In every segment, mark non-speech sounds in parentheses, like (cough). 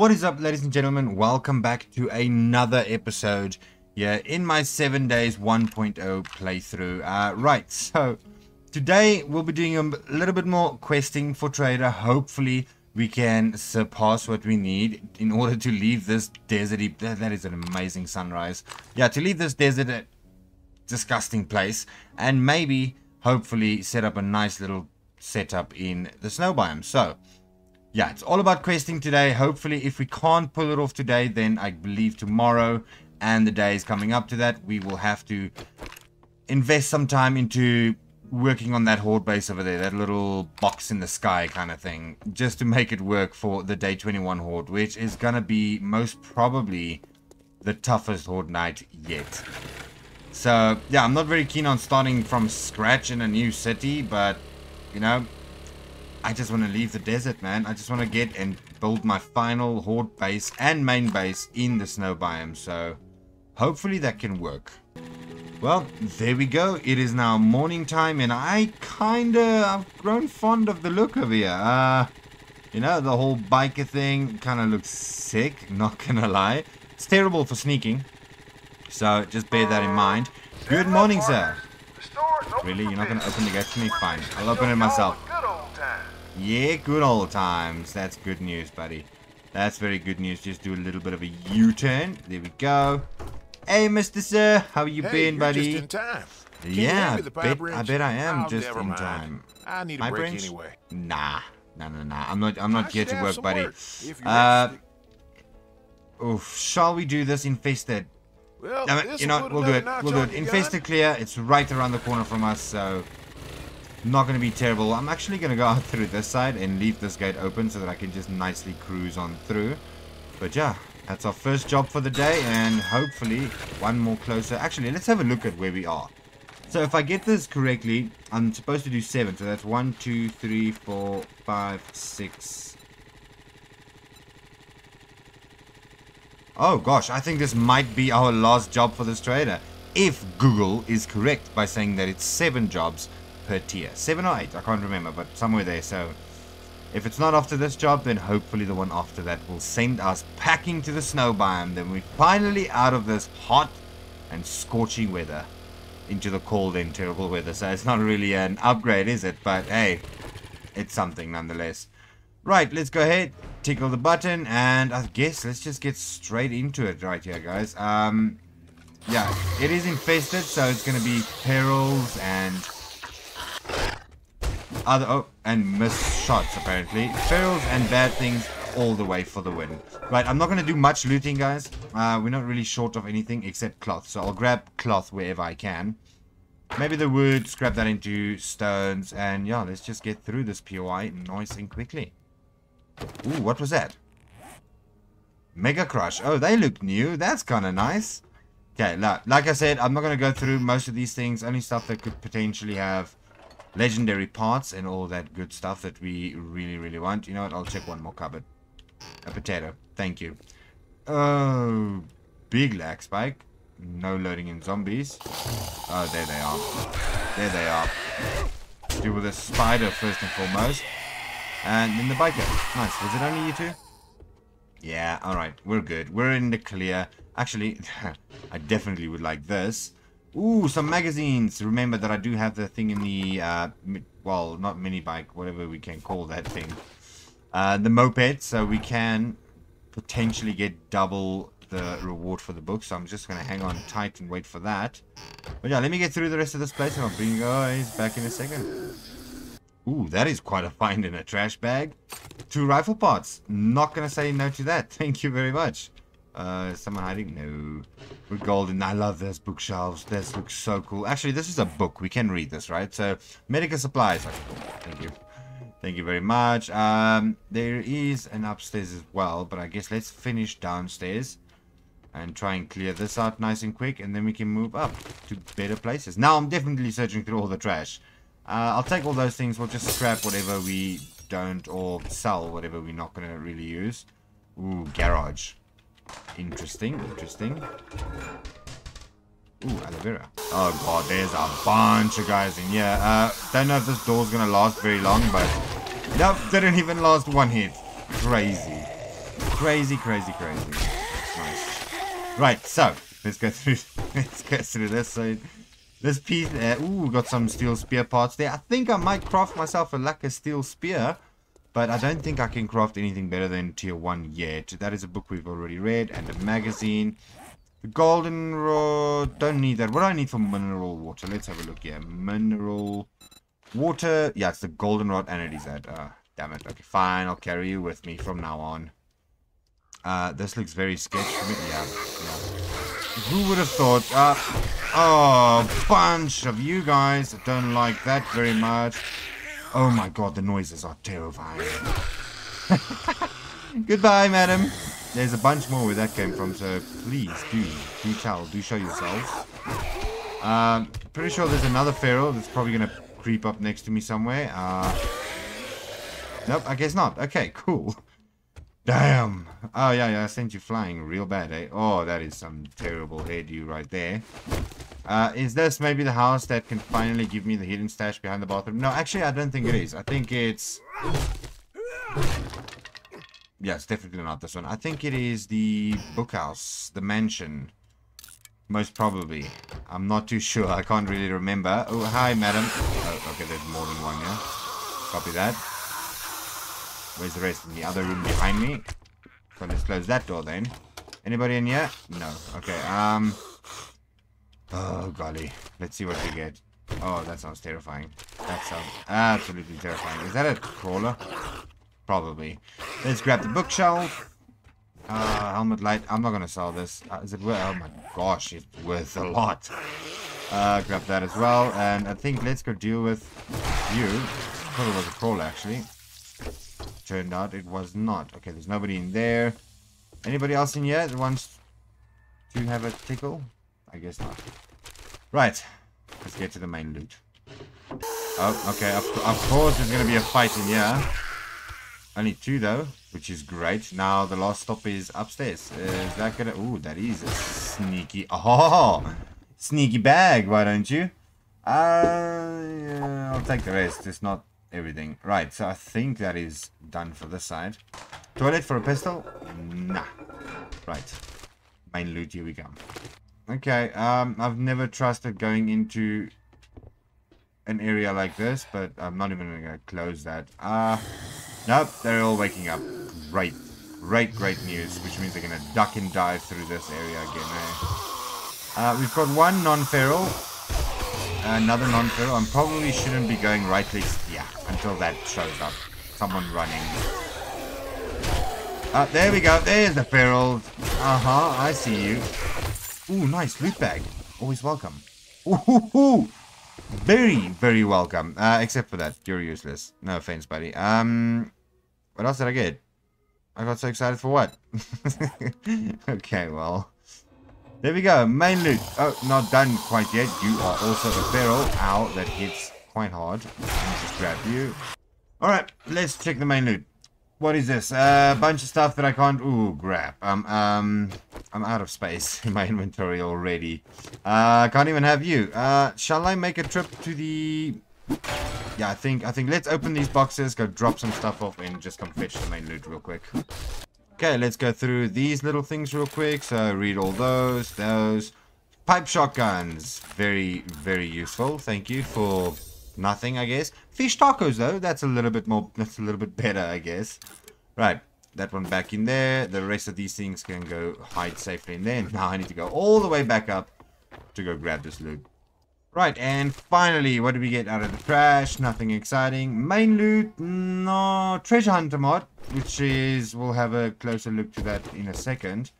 What is up, ladies and gentlemen? Welcome back to another episode here in my 7 days 1.0 playthrough. Uh, right, so today we'll be doing a little bit more questing for Trader. Hopefully we can surpass what we need in order to leave this desert. That is an amazing sunrise. Yeah, to leave this desert disgusting place and maybe, hopefully, set up a nice little setup in the snow biome. So, yeah, it's all about questing today. Hopefully, if we can't pull it off today, then I believe tomorrow and the days coming up to that, we will have to invest some time into working on that horde base over there, that little box in the sky kind of thing, just to make it work for the day 21 horde, which is going to be most probably the toughest horde night yet. So, yeah, I'm not very keen on starting from scratch in a new city, but, you know, I just want to leave the desert, man. I just want to get and build my final horde base and main base in the snow biome. So hopefully that can work. Well, there we go. It is now morning time and I kind of, I've grown fond of the look of here. Uh, you know, the whole biker thing kind of looks sick, (laughs) not gonna lie. It's terrible for sneaking. So just bear that in mind. Good morning, sir. Really? You're not going to open the gate for me? Fine. I'll open it myself. Yeah, good old times. That's good news, buddy. That's very good news. Just do a little bit of a U-turn. There we go. Hey, Mr. Sir. How you hey, been, buddy? just in time. Can yeah, I bet, I bet I am oh, just in mind. time. I need a My break branch? anyway. Nah. Nah, nah, nah. I'm not, I'm not I here to work, buddy. work, Uh. Oof. Shall we do this infested? well, Damn it, you know, we'll do it. We'll do it. Infested clear. It's right around the corner from us, so not going to be terrible. I'm actually going to go (laughs) out through this side and leave this gate open so that I can just nicely cruise on through. But yeah, that's our first job for the day, and hopefully one more closer. Actually, let's have a look at where we are. So if I get this correctly, I'm supposed to do seven. So that's one, two, three, four, five, six. Oh gosh, I think this might be our last job for this trader. If Google is correct by saying that it's seven jobs per tier. Seven or eight, I can't remember, but somewhere there. So if it's not after this job, then hopefully the one after that will send us packing to the snow biome. Then we're finally out of this hot and scorching weather into the cold and terrible weather. So it's not really an upgrade, is it? But hey, it's something nonetheless. Right, let's go ahead, tickle the button, and I guess let's just get straight into it right here, guys. Um, yeah, it is infested, so it's going to be perils and other oh, and missed shots apparently. Perils and bad things all the way for the win. Right, I'm not going to do much looting, guys. Uh, we're not really short of anything except cloth, so I'll grab cloth wherever I can. Maybe the wood, scrap that into stones, and yeah, let's just get through this POI nice and quickly. Ooh, what was that? Mega Crush. Oh, they look new. That's kind of nice. Okay, like, like I said, I'm not going to go through most of these things. Only stuff that could potentially have legendary parts and all that good stuff that we really, really want. You know what? I'll check one more cupboard. A potato. Thank you. Oh, big lag spike. No loading in zombies. Oh, there they are. There they are. Deal with the spider first and foremost. And then the biker. Nice. Was it only you two? Yeah, alright. We're good. We're in the clear. Actually, (laughs) I definitely would like this. Ooh, some magazines. Remember that I do have the thing in the, uh, well, not mini bike, whatever we can call that thing. Uh, the moped, so we can potentially get double the reward for the book. So I'm just going to hang on tight and wait for that. But yeah, let me get through the rest of this place and I'll bring you guys back in a second. Ooh, that is quite a find in a trash bag. Two rifle parts. Not going to say no to that. (laughs) Thank you very much. Uh, someone hiding? No. We're golden. I love this bookshelves. This looks so cool. Actually, this is a book. We can read this, right? So, medical supplies. Thank you. Thank you very much. Um, there is an upstairs as well, but I guess let's finish downstairs and try and clear this out nice and quick, and then we can move up to better places. Now, I'm definitely searching through all the trash. Uh, I'll take all those things. We'll just scrap whatever we don't or sell whatever we're not going to really use. Ooh, garage. Interesting, interesting. Ooh, aloe vera. Oh god, there's a bunch of guys in here. Uh, don't know if this door's gonna last very long, but... Nope, didn't even last one hit. Crazy. Crazy, crazy, crazy. Nice. Right, so let's go through. (laughs) let's go through this. So this piece. Uh, ooh, got some steel spear parts there. I think I might craft myself a lacquer steel spear. But I don't think I can craft anything better than tier 1 yet. That is a book we've already read and a magazine. The golden rod, don't need that. What do I need for mineral water? Let's have a look here. Mineral water. Yeah, it's the golden rod and it is that. Uh, damn it. Okay, fine. I'll carry you with me from now on. Uh, this looks very sketchy. Yeah, yeah. Who would have thought? Uh, oh, bunch of you guys don't like that very much. Oh my god, the noises are terrifying. (laughs) Goodbye, madam. There's a bunch more where that came from, so please do, do tell, do show yourselves. Um, pretty sure there's another feral that's probably going to creep up next to me somewhere. Uh, nope, I guess not. Okay, (laughs) cool. Damn. Oh, yeah, yeah, I sent you flying real bad, eh? Oh, that is some terrible hairdo right there. Uh, is this maybe the house that can finally give me the hidden stash behind the bathroom? No, actually, I don't think it is. I think it's... Yeah, it's definitely not this one. I think it is the bookhouse, the mansion. Most probably. I'm not too sure. I can't really remember. Oh, hi, madam. Oh, okay, there's more than one, yeah? Copy that. Where's the rest? In the other room behind me? So let's close that door then. Anybody in here? No. Okay, um... Oh, golly. Let's see what we get. Oh, that sounds terrifying. That sounds absolutely terrifying. Is that a crawler? Probably. Let's grab the bookshelf. Uh, helmet light. I'm not going to sell this. Uh, is it worth... Oh my gosh, it's worth a lot. Uh, grab that as well. And I think let's go deal with you. Thought it was a crawler, actually. Turned out it was not. Okay, there's nobody in there. Anybody else in here that wants to have a tickle? I guess not. Right. Let's get to the main loot. Oh, okay. Of, of course there's going to be a fight in here. Only two, though, which is great. Now, the last stop is upstairs. Is that going to... Ooh, that is a sneaky... (laughs) Oh! Sneaky bag, why don't you? Uh, yeah, I'll take the rest. It's not everything. Right, so I think that is done for this side. Toilet for a pistol? Nah. Right. Main loot, here we go. Okay, um, I've never trusted going into an area like this, but I'm not even going to close that. Uh, nope, they're all waking up. Great, great, great news, which means they're going to duck and dive through this area again, eh? Uh, we've got one non-feral, another non-feral. I probably shouldn't be going right click, yeah, until that shows up. Someone running. Uh, there we go, there's the feral. Uh-huh, I see you. Ooh, nice. Loot bag. Always welcome. Ooh, very, very welcome. Uh, except for that. You're useless. No offense, buddy. Um, what else did I get? I got so excited for what? (laughs) okay, well. There we go. Main loot. Oh, not done quite yet. You are also a feral. Ow, that hits quite hard. Let me just grab you. Alright, let's check the main loot. What is this? A uh, bunch of stuff that I can't... Ooh, grab. Um, um, I'm out of space (laughs) in my inventory already. Uh, can't even have you. Uh, shall I make a trip to the... Yeah, I think, I think let's open these boxes, go drop some stuff off, and just come fetch the main loot real quick. Okay, let's go through these little things real quick. So, read all those, those. Pipe shotguns. Very, very useful. Thank you for nothing, I guess. Fish tacos, though. That's a little bit more, that's a little bit better, I guess. Right. That one back in there. The rest of these things can go hide safely in there. (laughs) Now I need to go all the way back up to go grab this loot. Right, and finally, what do we get out of the trash? Nothing exciting. Main loot, no. Treasure hunter mod, which is, we'll have a closer look to that in a second.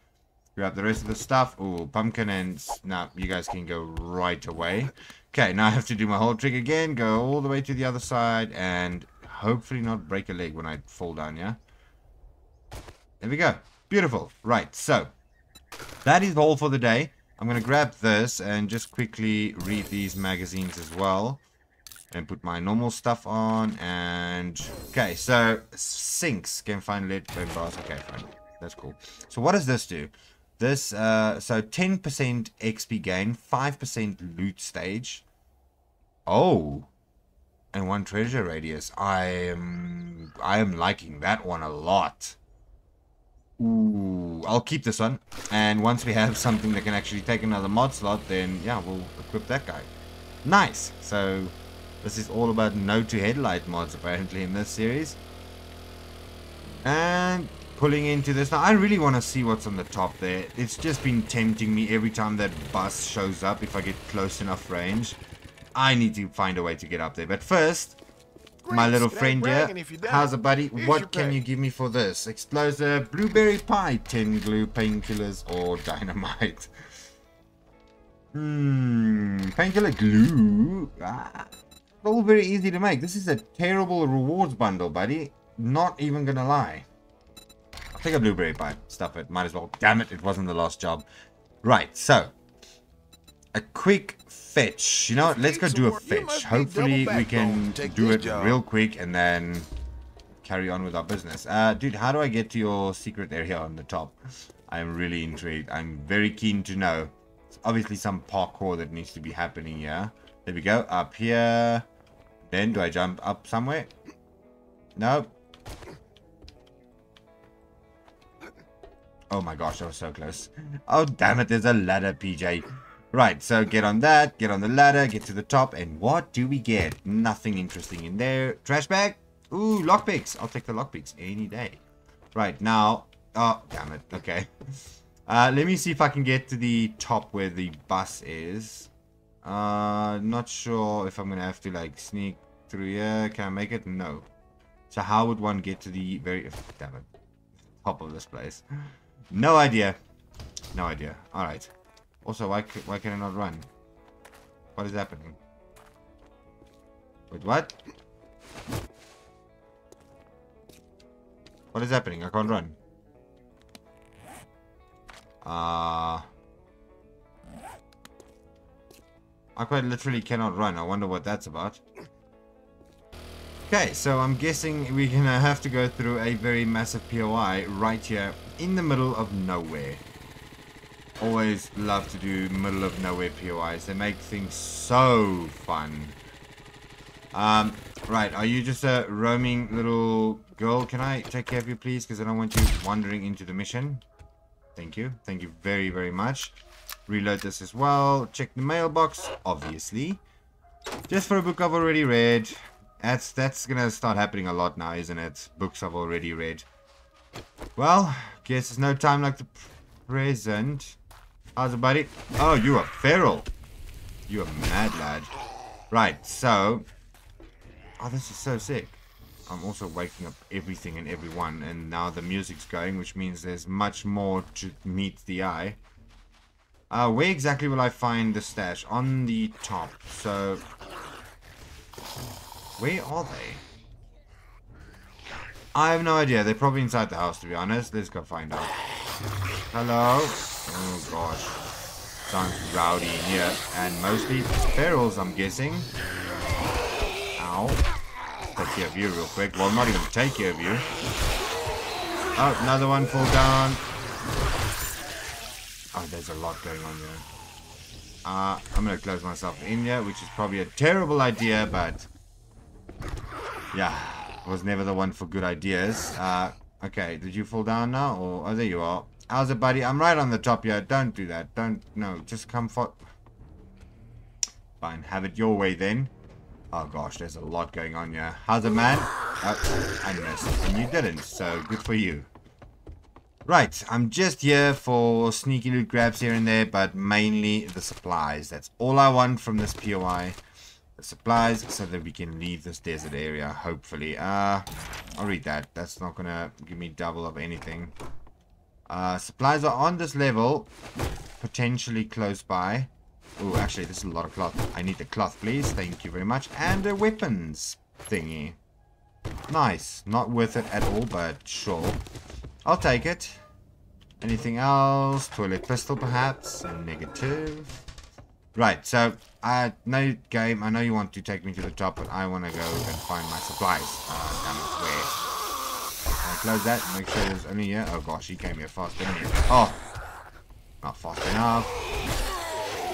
Grab the rest of the stuff. Oh, pumpkin and... Now, you guys can go right away. Okay, now I have to do my whole trick again. Go all the way to the other side and hopefully not break a leg when I fall down, yeah? There we go. Beautiful. Right, so that is all for the day. I'm going to grab this and just quickly read these magazines as well. And put my normal stuff on. And, okay, so sinks can find lead bars. Okay, fine. That's cool. So what does this do? This, uh, so 10% XP gain, 5% loot stage. Oh. And one treasure radius. I am, I am liking that one a lot. Ooh, I'll keep this one. And once we have (laughs) something that can actually take another mod slot, then yeah, we'll equip that guy. Nice. So this is all about no to headlight mods apparently in this series. And pulling into this. Now, I really want to see what's on the top there. It's just been tempting me every time that bus shows up if I get close enough range. I need to find a way to get up there. But first, my little friend here, how's it buddy? What can you give me for this? Explosive, blueberry pie, tin glue, painkillers, or (laughs) dynamite? Hmm, painkiller glue? Ah, all very easy to make. This is a terrible rewards bundle, buddy. Not even gonna lie. I'll take a blueberry pie. Stuff it. Might as well. Damn it, it wasn't the last job. Right, so. A quick fetch. You know what? Let's go do a fetch. Hopefully we can do it real quick and then carry on with our business. Uh, dude, how do I get to your secret area on the top? I'm really intrigued. I'm very keen to know. It's obviously some parkour that needs to be happening here. There we go. Up here. Then do I jump up somewhere? No. Oh my gosh, that was so close. Oh, damn it, there's a ladder, PJ. Right, so get on that, get on the ladder, get to the top, and what do we get? Nothing interesting in there. Trash bag? Ooh, lockpicks. I'll take the lockpicks any day. Right, now... Oh, damn it. Okay. (laughs) Uh, let me see if I can get to the top where the bus is. Uh, not sure if I'm to have to, like, sneak through here. Can I make it? No. So how would one get to the very... Damn it. Top of this place. No idea. No idea. Alright. Also, why, why can I not run? What is happening? Wait, what? What is happening? I can't run. Uh... I quite literally cannot run. I wonder what that's about. Okay, so I'm guessing we're gonna have to go through a very massive POI right here in the middle of nowhere. Always love to do middle of nowhere POIs. They make things so fun. Um, right, are you just a roaming little girl? Can I take care of you, please? Because I don't want you wandering into the mission. Thank you. Thank you very, very much. Reload this as well. Check the mailbox, obviously. Just for a book I've already read. That's that's gonna start happening a lot now, isn't it? Books I've already read. Well, guess there's no time like the present. How's it, buddy? Oh, you are feral. You are mad lad. Right, so... Oh, this is so sick. I'm also waking up everything and everyone, and now the music's going, which means there's much more to meet the eye. Uh, where exactly will I find the stash? On the top, so... Where are they? I have no idea. They're probably inside the house, to be honest. Let's go find out. Hello? Oh, gosh. Sounds rowdy in here. And mostly ferals, I'm guessing. Ow. Take care of you real quick. Well, i not even take care of you. Oh, another one fall down. Oh, there's a lot going on here. Uh, I'm going to close myself in here, which is probably a terrible idea, but yeah, was never the one for good ideas. Uh, okay, did you fall down now? Or, oh, there you are. How's it, buddy? I'm right on the top here. Don't do that. Don't, no, just come for... Fine, have it your way then. Oh gosh, there's a lot going on here. How's it, man? Oh, I missed. And you didn't, so good for you. Right, I'm just here for sneaky loot grabs here and there, but mainly the supplies. That's all I want from this POI supplies so that we can leave this desert area, hopefully. Uh, I'll read that. That's not going to give me double of anything. Uh, supplies are on this level, potentially close by. Oh, actually, this is a lot of cloth. I need the cloth, please. Thank you very much. And a weapons thingy. Nice. Not worth it at all, but sure. I'll take it. Anything else? Toilet pistol, perhaps? Negative. Right, so I know game. I know you want to take me to the top, but I want to go and find my supplies. Uh, damn it, where? I close that. Make sure there's only here. Oh gosh, he came here fast, didn't he? Oh, not fast enough.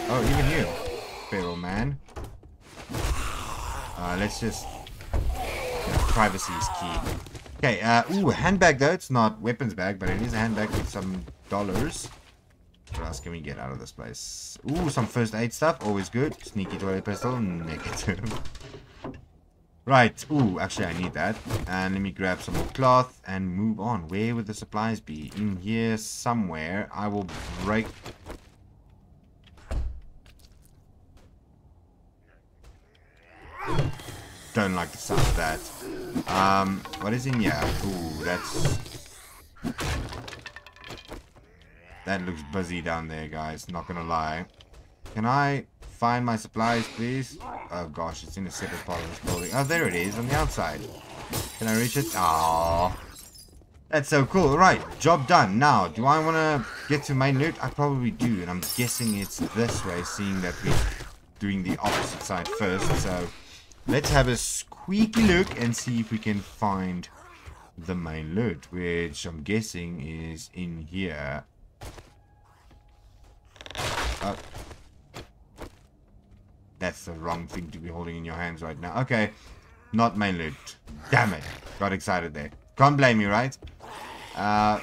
Oh, even you, feral man. Uh, let's just. Privacy is key. Okay, uh, ooh, handbag though. It's not weapons bag, but it is a handbag with some dollars. What else can we get out of this place? Ooh, some first aid stuff. Always good. Sneaky toilet pistol. Negative. (laughs) right. Ooh, actually, I need that. And let me grab some more cloth and move on. Where would the supplies be? In here somewhere. I will break... Don't like the sound of that. Um, what is in here? Ooh, that's... That looks busy down there, guys. Not gonna lie. Can I find my supplies, please? Oh gosh, it's in a separate part of this building. Oh, there it is, on the outside. Can I reach it? Oh, That's so cool. Right, job done. Now, do I want to get to main loot? I probably do, and I'm guessing it's this way, seeing that we're doing the opposite side first. So, let's have a squeaky look and see if we can find the main loot, which I'm guessing is in here. Oh. That's the wrong thing to be holding in your hands right now. Okay. Not main loot. Damn it. Got excited there. Can't blame you, right? Uh,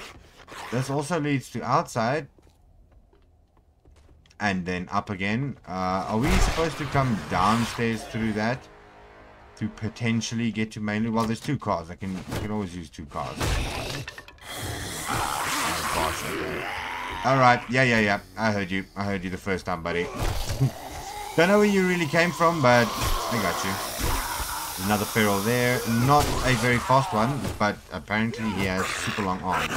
this also leads to outside. And then up again. Uh, are we supposed to come downstairs through that? To potentially get to main loot? Well, there's two cars. I can, I can always use two cars. Oh, gosh, okay. Alright, yeah, yeah, yeah. I heard you. I heard you the first time, buddy. (laughs) Don't know where you really came from, but I got you. Another feral there. Not a very fast one, but apparently he has super long arms.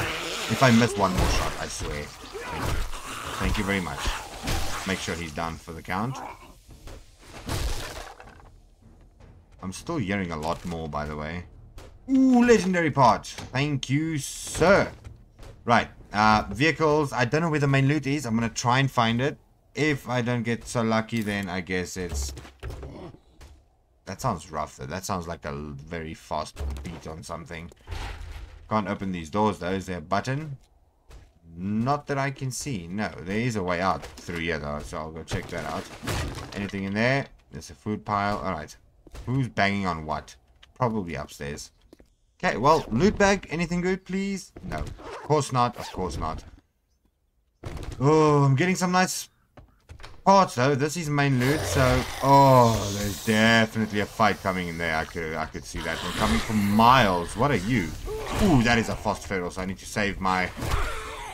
If I miss one more shot, I swear. Thank you. Thank you very much. Make sure he's down for the count. I'm still hearing a lot more, by the way. Ooh, legendary part. Thank you, sir. Right. Uh, vehicles. I don't know where the main loot is. I'm going to try and find it. If I don't get so lucky, then I guess it's... That sounds rough, though. That sounds like a very fast beat on something. Can't open these doors, though. Is there a button? Not that I can see. No, there is a way out through here, though. So I'll go check that out. Anything in there? There's a food pile. Alright. Who's banging on what? Probably upstairs. Okay, well, loot bag. Anything good, please? No. Of course not. Of course not. Oh, I'm getting some nice parts, though. This is main loot, so... Oh, there's definitely a fight coming in there. I could I could see that one coming from miles. What are you? Ooh, that is a fast so I need to save my...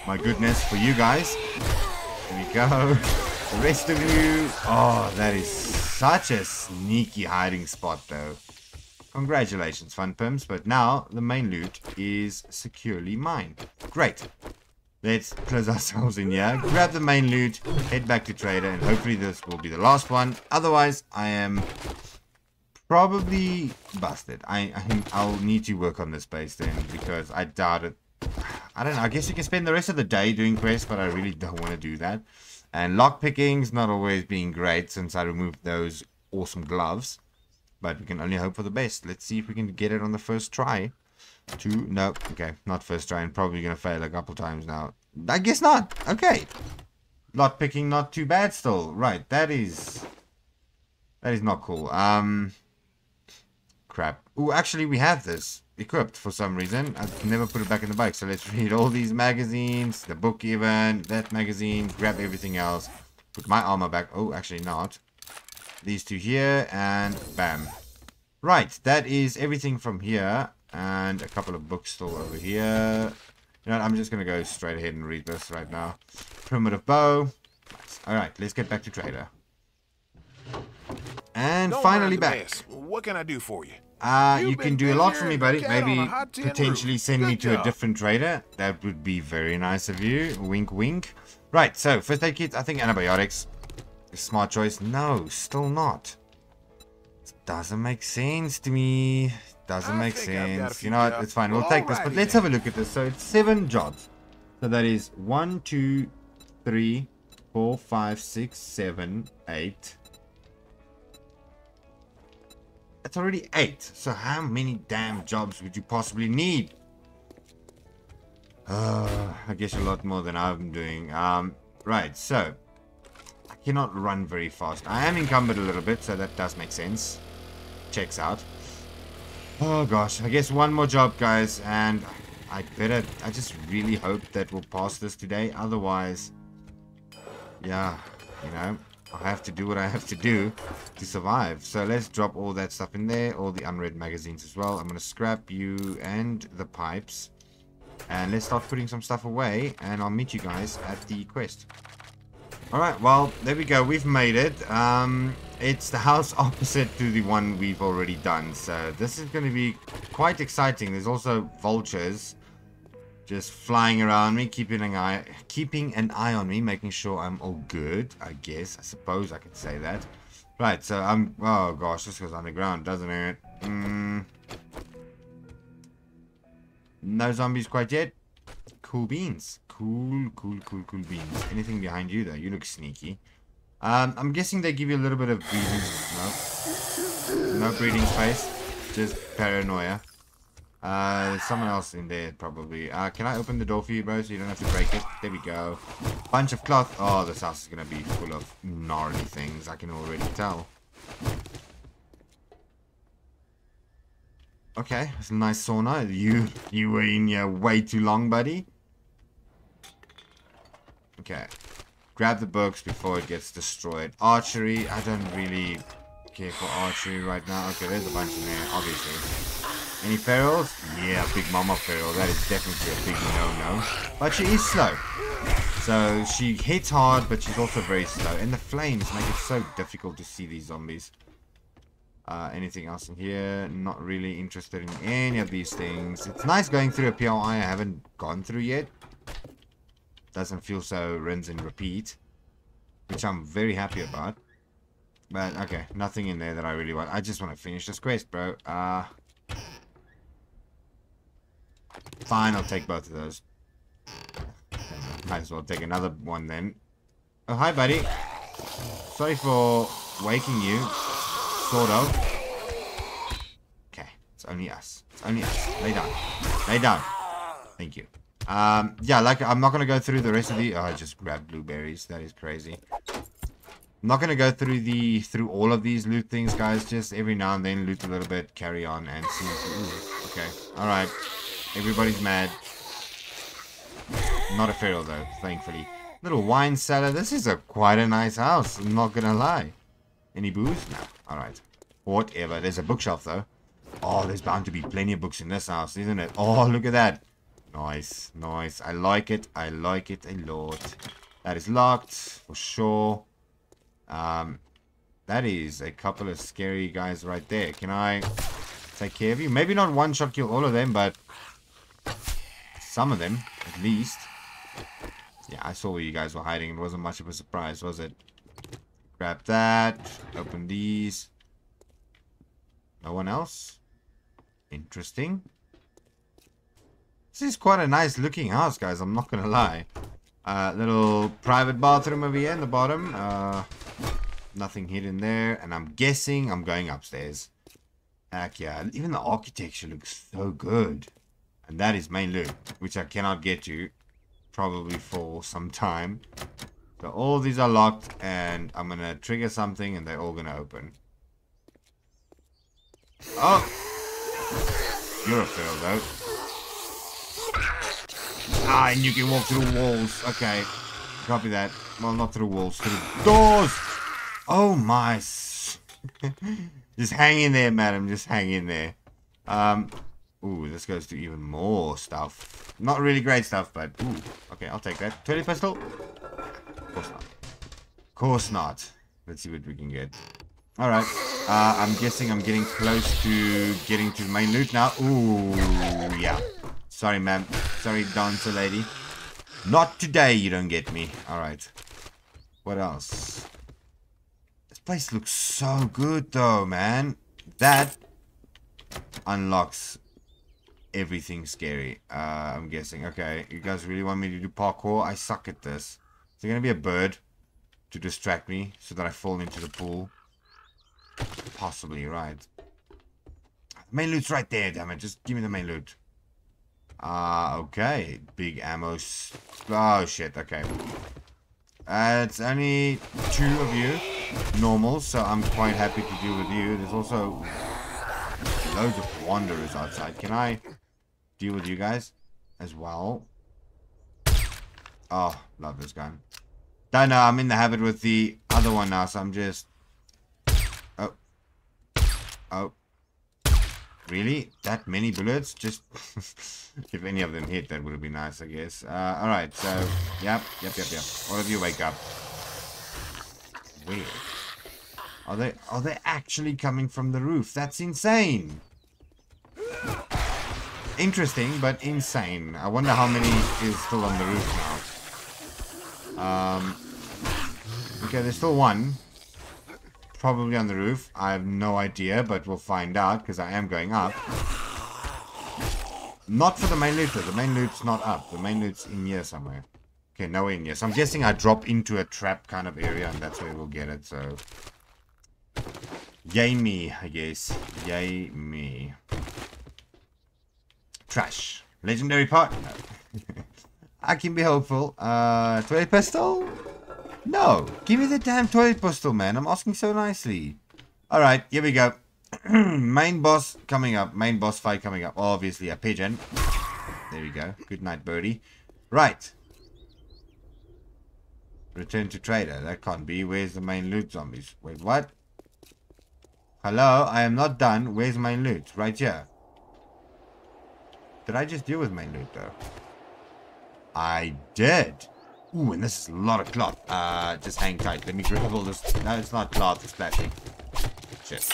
My goodness for you guys. There we go. The rest of you... Oh, that is such a sneaky hiding spot, though. Congratulations, Fun Pimps, but now the main loot is securely mine. Great. Let's close (laughs) ourselves in here, grab the main loot, head back to Trader, and hopefully this will be the last one. Otherwise, I am probably busted. I, I I'll need to work on this base then, because I doubt it. (sighs) I don't know, I guess you can spend the rest of the day doing quests, but I really don't want to do that. And lockpicking's not always being great since I removed those awesome gloves. But we can only hope for the best. Let's see if we can get it on the first try. Two, no, okay, not first try, and probably gonna fail a couple times now. I guess not. Okay, lockpicking, not too bad still. Right, that is that is not cool. Um, crap. Oh, actually, we have this equipped for some reason. I've never put it back in the bike. So let's (laughs) read all these magazines, the book even, that magazine, grab everything else, put my armor back. Oh, actually not these two here, and bam. Right, that is everything from here, and a couple of books still over here. You know what, I'm just going to go straight ahead and read this right now. Primitive bow. Nice. Alright, let's get back to Trader. And Don't finally back. mess. What can I do for you? Uh, You've you can do a lot for me, buddy. a cat on Maybe a hot tin potentially send me to a different trader. That would be very nice of you. Wink, wink. Right, so first aid kit. I think antibiotics. Smart choice. No, still not. Doesn't make sense to me. Doesn't I make think I've got a sense. You know what? It's fine. We'll take this. But let's have a look at this. So it's seven jobs. So that is one, two, three, four, five, six, seven, eight. That's already eight. So how many damn jobs would you possibly need? Uh, I guess a lot more than I'm doing. Um, right, so cannot run very fast. I am encumbered a little bit, so that does make sense. Checks out. Oh gosh, I guess one more job, guys, and I better, I just really hope that we'll pass this today. Otherwise, yeah, you know, I have to do what I have to do to survive. So let's drop all that stuff in there, all the unread magazines as well. I'm going to scrap you and the pipes. And let's start putting some stuff away, and I'll meet you guys at the quest. Alright, well, there we go. We've made it. Um, it's the house (laughs) opposite to the one we've already done. So this is going to be quite exciting. There's also vultures just flying around me, keeping an eye, keeping an eye on me, making sure I'm all good. I guess. I suppose I could say that. Right. So I'm. Oh gosh, this goes underground, doesn't it? Mm. No zombies quite yet. Cool beans. Cool, cool, cool, cool beans. Anything behind you though? You look sneaky. Um, I'm guessing they give you a little bit of breathing. No. No breathing space. Just paranoia. Uh, someone else in there, probably. Uh, can I open the door for you, bro, so you don't have to break it? There we go. Bunch of cloth. Oh, this house is gonna be full of gnarly things. I can already tell. Okay, it's a nice sauna. You, you were in here way too long, buddy. Okay. Grab the books before it gets destroyed. Archery. I don't really care for archery right now. Okay, there's a bunch in there, obviously. Any ferals? Yeah, big mama feral. That is definitely a big no-no. But she is slow. So she hits hard, but she's also very slow. And the flames make it so difficult to see these zombies. Uh, anything else in here? Not really interested in any of these things. It's nice going through a POI I haven't gone through yet. Doesn't feel so rinse and repeat. Which I'm very happy about. But, okay, nothing in there that I really want. I just want to finish this quest, bro. Uh, Fine, I'll take both of those. Might as well take another one then. Oh, hi, buddy. Sorry for waking you. Sort of. Okay, it's only us. It's only us. Lay down. Lay down. Thank you. Um, yeah, like, I'm not going to go through the rest of the... Oh, I just grabbed blueberries. That is crazy. I'm not going to go through the through all of these loot things, guys. Just every now and then loot a little bit, carry on, and see... Ooh, okay, alright. Everybody's mad. Not a feral though, thankfully. Little wine cellar. This is a quite a nice house. I'm not gonna lie. Any booze? No. Alright. Whatever. There's a bookshelf though. Oh, there's bound to be plenty of books in this house, isn't it? Oh, look at that. Nice. Nice. I like it. I like it a lot. That is locked for sure. Um, that is a couple of scary guys right there. Can I take care of you? Maybe not one shot kill all of them, but some of them, at least. Yeah, I saw where you guys were hiding. It wasn't much of a surprise, was it? Grab that. Open these. No one else? Interesting. This is quite a nice looking house, guys. I'm not to lie. Uh, little private bathroom over here in the bottom. Uh, nothing hidden there. And I'm guessing I'm going upstairs. Heck yeah. Even the architecture looks so good. And that is main loot, which I cannot get to probably for some time. So all these are locked and I'm to trigger something and they're all to open. Oh! You're a fail though. Ah, and you can walk through walls. Okay. Copy that. Well, not through walls, through doors! Oh my... (laughs) Just hang in there, madam. Just hang in there. Um, Ooh, this goes to even more stuff. Not really great stuff, but ooh. Okay, I'll take that. 20 pistol? Of course not. Of course not. Let's see what we can get. Alright. Uh, I'm guessing I'm getting close to getting to the main loot now. Ooh, yeah. Sorry, ma'am. Sorry, dancer lady. Not today, you don't get me. Alright. What else? This place looks so good, though, man. That unlocks everything scary. Uh, I'm guessing. Okay, you guys really want me to do parkour? I suck at this. Is there going to be a bird to distract me so that I fall into the pool? Possibly, right. Main loot's right there, damn it. Just give me the main loot. Uh, okay. Big ammo. Oh, shit. Okay. Uh, it's only two of you. Normal, so I'm quite happy to deal with you. There's also loads of wanderers outside. Can I deal with you guys as well? Oh, love this gun. Don't know, I'm in the habit with the other one now, so I'm just... Oh. Oh. Really? That many bullets? Just... (laughs) if any of them hit, that would been nice, I guess. Uh, alright, so... Yep, yep, yep, yep. All of you wake up. Weird. Are they, are they actually coming from the roof? That's insane! Interesting, but insane. I wonder how many is still on the roof now. Um, okay, there's still one. Probably on the roof. I have no idea, but we'll find out because I am going up. Not for the main loot though. The main loot's not up. The main loot's in here somewhere. Okay, nowhere in here. So I'm guessing I drop into a trap kind of area and that's where we'll get it. So, yay me, I guess. Yay me. Trash. Legendary part. (laughs) I can be hopeful. Uh, toilet pistol? No. Give me the damn toilet pistol, man. I'm asking so nicely. Alright, here we go. (clears throat) Main boss coming up. Main boss fight coming up. Obviously, a pigeon. There we go. Good night, birdie. Right. Return to trader. That can't be. Where's the main loot zombies? Wait, what? Hello? I am not done. Where's main loot? Right here. Did I just deal with main loot, though? I did. Ooh, and this is a lot of cloth. Uh, just hang tight. Let me grab all this. No, it's not cloth. It's plastic. Shit.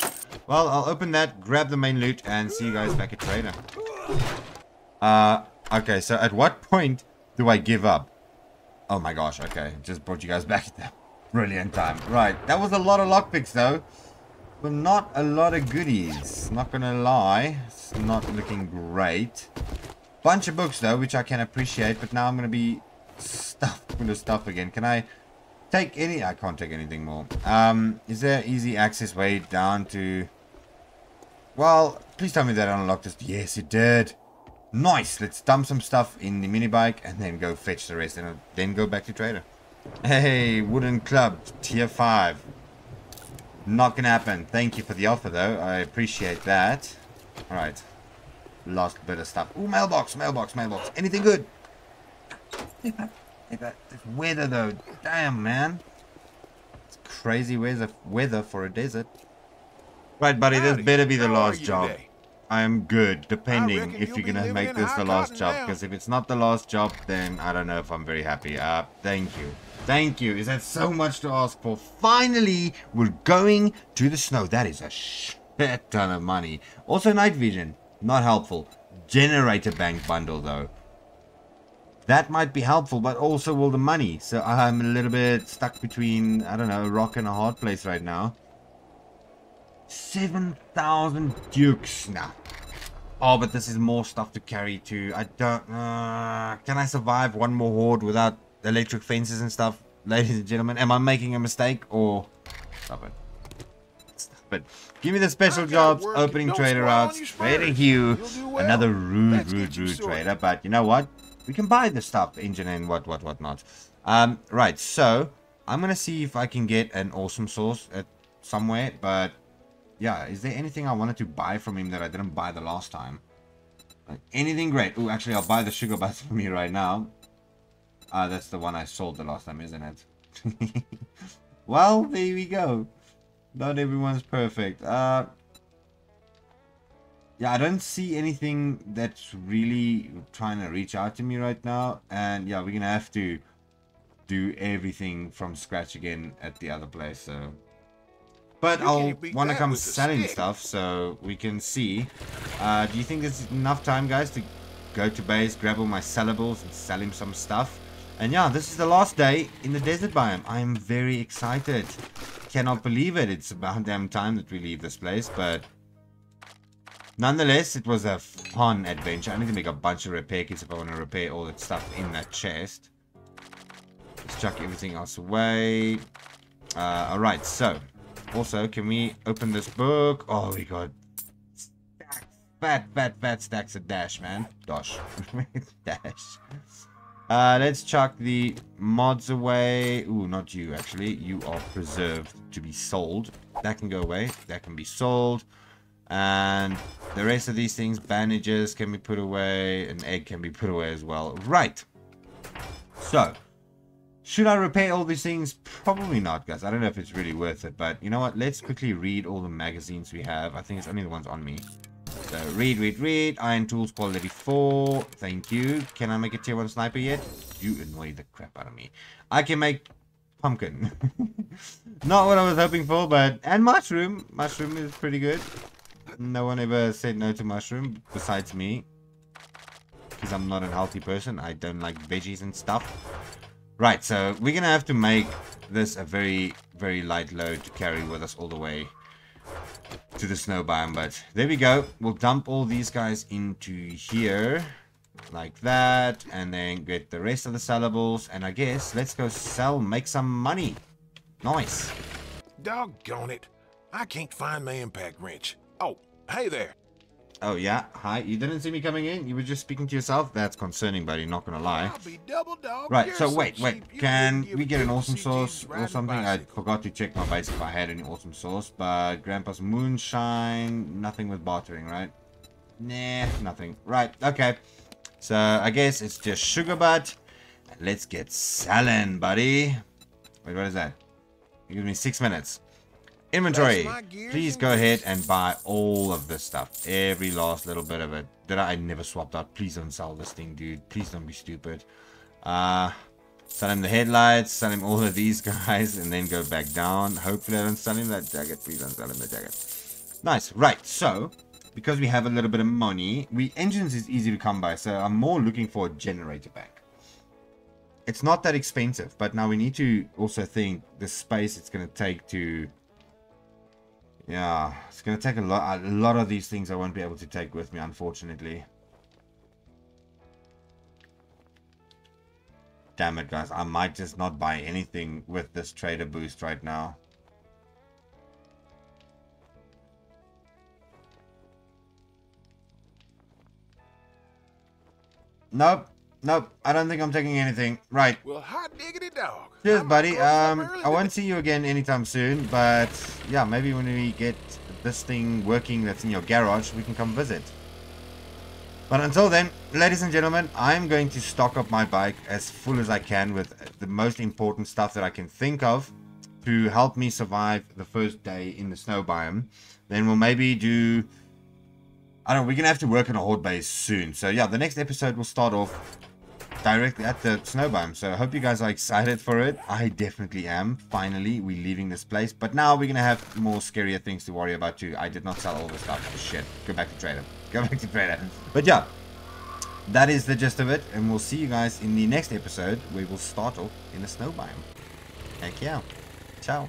Well, I'll open that, grab the main loot, and see you guys back at trader. Uh, okay, so at what point do I give up? Oh my gosh, okay. Just brought you guys back at that brilliant time. Right, that was a lot of lockpicks though. But not a lot of goodies. Not gonna lie. It's not looking great. Bunch of books though, which I can appreciate. But now I'm gonna be stuffed with stuff again. Can I take any? I can't take anything more. Um, is there easy access way down to... Well, please tell me that I unlocked this. Yes, it did. Nice. Let's dump some stuff in the mini bike and then go fetch the rest and then go back to trader. Hey, wooden club, tier 5. Not gonna happen. Thank you for the offer though. I appreciate that. Alright. Last bit of stuff. Ooh, mailbox, mailbox, mailbox. Anything good? Hey, This weather though. Damn, man. It's crazy weather, weather for a desert. Right, buddy, this better be the last job. today? I am good, depending if you're gonna make this the last job. Because if it's not the last job, then I don't know if I'm very happy. Uh, thank you. Thank you. Is that so much to ask for? Finally, we're going to the snow. That is a shit ton of money. Also, night vision. Not helpful. Generator bank bundle, though. That might be helpful, but also will the money. So I'm a little bit stuck between, I don't know, a rock and a hard place right now. 7,000 dukes. Nah. Oh, but this is more stuff to carry too. I don't... Uh, can I survive one more horde without electric fences and stuff? (laughs) Ladies and gentlemen, am I making a mistake or... Stop it. Stop it. Give me the special jobs, work. opening Don't trader routes, trader. Hugh, another rude, Let's rude, rude sorted. trader. But you know what? We can buy the stuff, engine and what, what, what not. Um, right, so I'm gonna see if I can get an awesome source at somewhere, but yeah, is there anything I wanted to buy from him that I didn't buy the last time? Like, anything great? Oh, actually, I'll buy the sugar (laughs) bus from you right now. Ah, that's the one I sold the last time, isn't it? (laughs) well, there we go. Not everyone's perfect. Uh, yeah, I don't see anything that's really trying to reach out to me right now. And yeah, we're going to have to do everything from scratch again at the other place. So, But I'll want to come selling stuff so we can see. Uh, do you think there's enough time, guys, to go to base, grab all my sellables and sell him some stuff? And yeah, this is the last day in the desert biome. I am very excited. Cannot believe it. It's about damn time that we leave this place, but nonetheless, it was a fun adventure. I need to make a bunch of repair kits if I want to repair all that stuff in that chest. Let's chuck everything else away. Uh, Alright, so also, can we open this book? Oh, we got stacks, fat, fat, fat stacks of dash, man. Dash. (laughs) dash. Uh, let's chuck the mods away. Ooh, not you, actually. You are preserved to be sold. That can go away. That can be sold. And the rest of these things, bandages can be put away, an egg can be put away as well. Right. So, should I repair all these things? Probably not, guys. I don't know if it's really worth it, but you know what? Let's quickly read all the magazines we have. I think it's only the ones on me. So, read, read, read. Iron tools, quality 4. Thank you. Can I make a tier 1 sniper yet? You annoy the crap out of me. I can make pumpkin. (laughs) not what I was hoping for, but... And mushroom. Mushroom is pretty good. No one ever said no to mushroom besides me. Because I'm not an healthy person. I don't like veggies and stuff. Right, so we're going to have to make this a very, very light load to carry with us all the way to the snow biome. But there we go. We'll dump all these guys into here. Like that. And then get the rest of the sellables. And I guess let's go sell, make some money. Nice. Doggone it. I can't find my impact wrench. Oh, hey there. Oh, yeah. Hi. You didn't see me coming in? You were just speaking to yourself? That's concerning, buddy. Not gonna lie. I'll be double dog. Right, so wait, wait. Can we get an awesome sauce or something? I forgot to check my base if I had any awesome sauce, but Grandpa's moonshine, nothing with bartering, right? Nah, nothing. Right, okay. So I guess it's just sugar butt. Let's get selling, buddy. Wait, what is that? You give me six minutes. Inventory. That's my gears Please go ahead and buy all of this stuff. Every last little bit of it. That I never swapped out. Please don't sell this thing, dude. Please don't be stupid. Uh, sell him the headlights. Sell him all of these (laughs) guys. And then go back down. Hopefully I don't sell him that jacket. Please don't sell him the jacket. Nice. Right. So, because we have a little bit of money, we engines is easy to come by. So I'm more looking for a generator bank. It's not that expensive, but now we need to also think the space it's going to take to yeah, it's gonna take a lot. A lot of these things I won't be able to take with me, unfortunately. Damn it, guys! I might just not buy anything with this trader boost right now. Nope, nope. I don't think I'm taking anything. Right. Well, hot diggity dog. Cheers, I'm buddy. Um, I won't see you again anytime soon, but yeah, maybe when we get this thing working that's in your garage, we can come visit. But until then, ladies and gentlemen, I'm going to stock up my bike as full as I can with the most important stuff that I can think of to help me survive the first day in the snow biome. Then we'll maybe do... I don't know, we're going to have to work on a horde base soon. So yeah, the next episode will start off directly at the snow biome. So I hope you guys are excited for it. I definitely am. Finally, we're leaving this place. But now we're going to have more scarier things to worry about too. I did not sell all the stuff. Shit. Go back to trader. (laughs) Go back to trader. But yeah, that is the gist of it. And we'll see you guys in the next episode where we'll start off in the snow biome. Heck yeah. Ciao.